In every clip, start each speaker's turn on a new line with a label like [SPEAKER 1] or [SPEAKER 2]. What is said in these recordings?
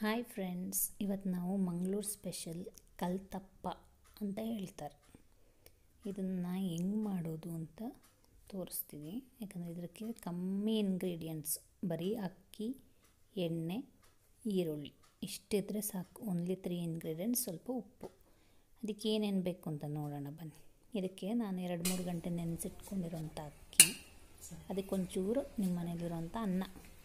[SPEAKER 1] Hi friends ಇವತ್ತು ನಾವು Mangaluru special ಕಲ್ತಪ್ಪ ಅಂತ ಹೇಳ್ತಾರೆ. ಇದನ್ನು ಹೆಂಗೆ ಮಾಡೋದು ಅಂತ ತೋರಿಸ್ತೀವಿ ಯಾಕಂದರೆ ಇದಕ್ಕೆ ಕಮ್ಮಿ ಇಂಗ್ರೀಡಿಯೆಂಟ್ಸ್ ಬರೀ ಅಕ್ಕಿ, ಎಣ್ಣೆ, ಈರುಳ್ಳಿ. ಇಷ್ಟಿದ್ರೆ ಸಾಕು. ಓನ್ಲಿ ತ್ರೀ ಇಂಗ್ರೀಡಿಯೆಂಟ್ಸ್ ಸ್ವಲ್ಪ ಉಪ್ಪು. ಅದಕ್ಕೆ ಏನೇನು ಬೇಕು ಅಂತ ನೋಡೋಣ ಬನ್ನಿ. ಇದಕ್ಕೆ ನಾನು ಎರಡು ಮೂರು ಗಂಟೆ ನೆನೆಸಿಟ್ಕೊಂಡಿರೋಂಥ ಅಕ್ಕಿ. ಅದಕ್ಕೊಂಚೂರು ನಿಮ್ಮ ಮನೇಲಿರೋಂಥ ಅನ್ನ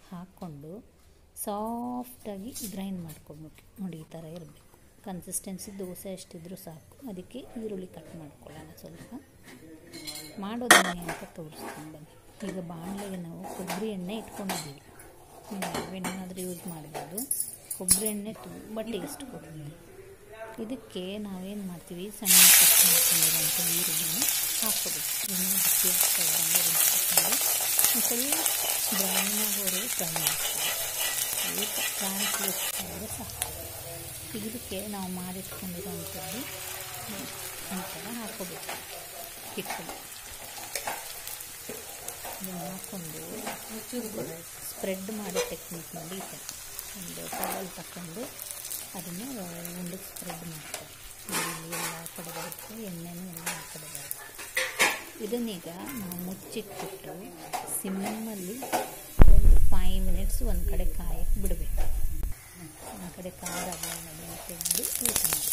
[SPEAKER 1] ಹಾಕ್ಕೊಂಡು ಸಾಫ್ಟಾಗಿ ಗ್ರೈಂಡ್ ಮಾಡ್ಕೊಳ್ಬೇಕು ನೋಡಿ, ಈ ಥರ ಇರಬೇಕು. ಕನ್ಸಿಸ್ಟೆನ್ಸಿ ದೋಸೆ ಅಷ್ಟಿದ್ರೂ ಸಾಕು. ಅದಕ್ಕೆ ಈರುಳ್ಳಿ ಕಟ್ ಮಾಡ್ಕೊಳ್ಳೋಣ ಸ್ವಲ್ಪ. ಮಾಡೋದನ್ನೇ ಅಂತ ತೋರಿಸ್ಕೊಂಡು ಈಗ ಬಾಣಲೆಗೆ ನಾವು ಕೊಬ್ಬರಿ ಎಣ್ಣೆ ಇಟ್ಕೊಂಡಿದ್ದೀವಿ. ಎಣ್ಣೆನಾದರೂ ಯೂಸ್ ಮಾಡ್ಬೋದು. ಕೊಬ್ಬರಿ ಎಣ್ಣೆ ತುಂಬ ಟೇಸ್ಟ್ ಕೊಡುತ್ತೆ. ಇದಕ್ಕೆ ನಾವೇನು ಮಾಡ್ತೀವಿ? ಸಣ್ಣ ಕಟ್ ಮಾಡ್ಕೊಂಡಿರೋಂಥ ಈರುಳ್ಳಿನ ಹಾಕ್ಕೋಬೇಕು. ಎಣ್ಣೆ ಬಿಸಿ ಹಾಕ್ತಾ ಇದ್ದಂಗೆ ಹಾಕ್ಕೊಂಡು ಸ್ವಲ್ಪ ಬ್ರೌನ್ ಆಗೋರು ಮಾಡ್ತೀವಿ ಈಗ ಇದಕ್ಕೆ ನಾವು ಮಾಡಿಟ್ಕೊಂಡಿರೋವಂಥದ್ದು ಈ ಥರ ಹಾಕ್ಕೋಬೇಕು. ಹಿಟ್ಟು ಇದನ್ನು ಹಾಕ್ಕೊಂಡು ಸ್ಪ್ರೆಡ್ ಮಾಡೋ ಟೆಕ್ನಿಕ್ ನೋಡಿ ಈ ಥರ ಒಂದು ಟವಲ್ ತಗೊಂಡು ಅದನ್ನು ಒಂದು ಸ್ಪ್ರೆಡ್ ಮಾಡ್ತಾರೆ ಎಲ್ಲ ಕಡೆ ಬರುತ್ತೆ, ಎಣ್ಣೆನೂ ಎಲ್ಲ ಹಾಕೊಡಬಾರ್ದು ಇದನ್ನೀಗ ನಾವು ಮುಚ್ಚಿಟ್ಬಿಟ್ಟು ಸಿಮ್ಮಲ್ಲಿ ಒಂದು ಫೈವ್ ಮಿನಿಟ್ಸ್ ಒಂದು ಕಡೆ ಕಾಯಕ್ಕೆ ಬಿಡಬೇಕು. ಆ ಕಡೆ ಖಾರ ಅದನ್ನು ತೆಗೆದು ಯೂಸ್ ಮಾಡಿ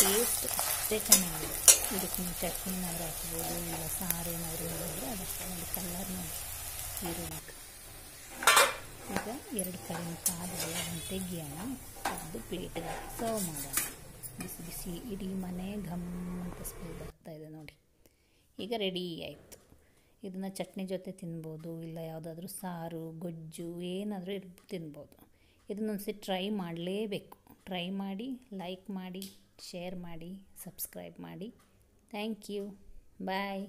[SPEAKER 1] ಟೇಸ್ಟ್ ಅಷ್ಟೇ ಚೆನ್ನಾಗಿದೆ. ಇದಕ್ಕೆ ನೀವು ಚಟ್ನಿನಾದ್ರೂ ಹಾಕ್ಬೋದು, ಇಲ್ಲ ಸಾರು ಏನಾದರೂ ಮಾಡಿದ್ರೆ ಅದಷ್ಟೇ. ಒಂದು ಕಲರ್ ನೋಡಿ. ಈರುಳ್ಳಿ ಈಗ ಎರಡು ಕಡೆ ಕಾದಿದೆ ಅದನ್ನು ತೆಗಿಯೋಣ. ಅದು ಪ್ಲೇಟಿಗೆ ಸರ್ವ್ ಮಾಡೋಣ. ಬಿಸಿ ಬಿಸಿ ಇಡೀ ಮನೆ ಘಮ್ ಅಂತ ಸ್ಮೆಲ್ ಬರ್ತಾ ಇದೆ ನೋಡಿ. ಈಗ ರೆಡಿ ಆಯಿತು. ಇದನ್ನು ಚಟ್ನಿ ಜೊತೆ ತಿನ್ಬೋದು, ಇಲ್ಲ ಯಾವುದಾದ್ರೂ ಸಾರು, ಗೊಜ್ಜು, ಏನಾದರೂ ಇರ್ ತಿನ್ಬೋದು. ಇದನ್ನೊಂದ್ಸರಿ ಟ್ರೈ ಮಾಡಲೇಬೇಕು. ಟ್ರೈ ಮಾಡಿ ಲೈಕ್ ಮಾಡಿ ಶೇರ್ ಮಾಡಿ ಸಬ್ಸ್ಕ್ರೈಬ್ ಮಾಡಿ. Thank you bye